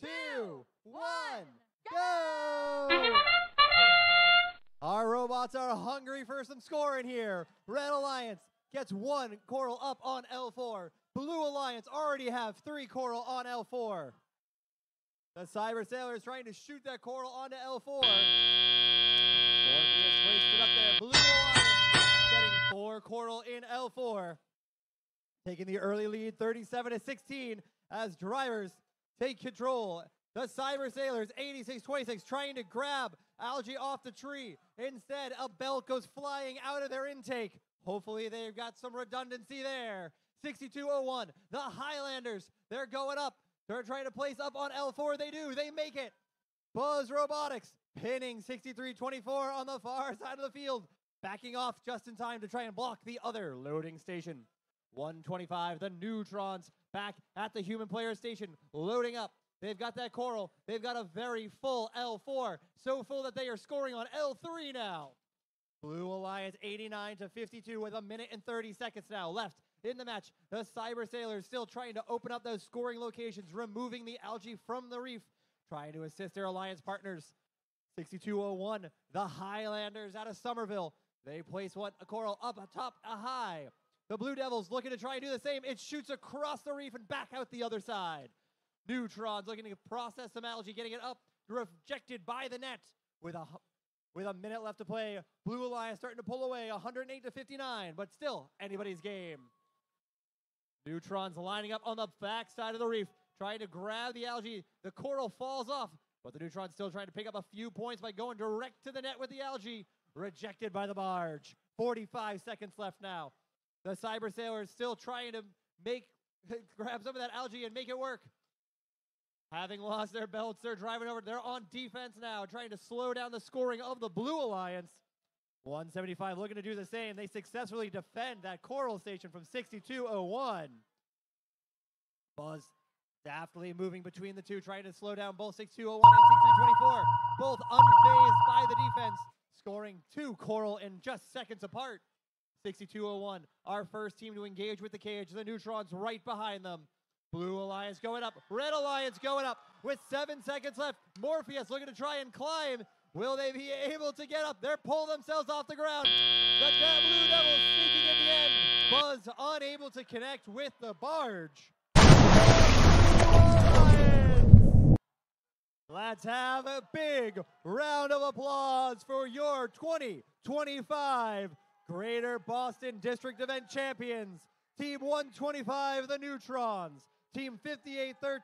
two, one, go! Our robots are hungry for some scoring here. Red Alliance gets one coral up on L4. Blue Alliance already have three coral on L4. The Cyber Sailor is trying to shoot that coral onto L4. Morpheus placed it up there. Blue Alliance getting four coral in L4. Taking the early lead 37 to 16 as drivers take control. The Cyber Sailors 86 26 trying to grab algae off the tree. Instead, a belt goes flying out of their intake. Hopefully, they've got some redundancy there. 6201, the Highlanders, they're going up. They're trying to place up on L4. They do. They make it. Buzz Robotics pinning 63-24 on the far side of the field. Backing off just in time to try and block the other loading station. 125, the Neutrons back at the human player station, loading up. They've got that coral. They've got a very full L4, so full that they are scoring on L3 now. Blue Alliance 89 to 52 with a minute and 30 seconds now left in the match. The Cyber Sailors still trying to open up those scoring locations, removing the algae from the reef, trying to assist their alliance partners. 6201, the Highlanders out of Somerville. They place one a coral up atop a high. The Blue Devils looking to try and do the same. It shoots across the reef and back out the other side. Neutrons looking to process some algae, getting it up, rejected by the net with a with a minute left to play. Blue Alliance starting to pull away, 108 to 59, but still anybody's game. Neutrons lining up on the back side of the reef, trying to grab the algae. The coral falls off, but the Neutrons still trying to pick up a few points by going direct to the net with the algae. Rejected by the barge. 45 seconds left now. The Cyber Sailors still trying to make grab some of that algae and make it work. Having lost their belts, they're driving over. They're on defense now, trying to slow down the scoring of the Blue Alliance. 175 looking to do the same. They successfully defend that coral station from 6201. Buzz daftly moving between the two, trying to slow down both 6201 and 6324. Both unfazed by the defense, scoring two coral in just seconds apart. 6201, our first team to engage with the cage. The Neutrons right behind them. Blue Alliance going up. Red Alliance going up with seven seconds left. Morpheus looking to try and climb. Will they be able to get up? They're pull themselves off the ground. The Blue Devils sneaking in the end. Buzz unable to connect with the barge. Let's have a big round of applause for your 2025 Greater Boston District Event Champions. Team 125, the Neutrons. Team 5813.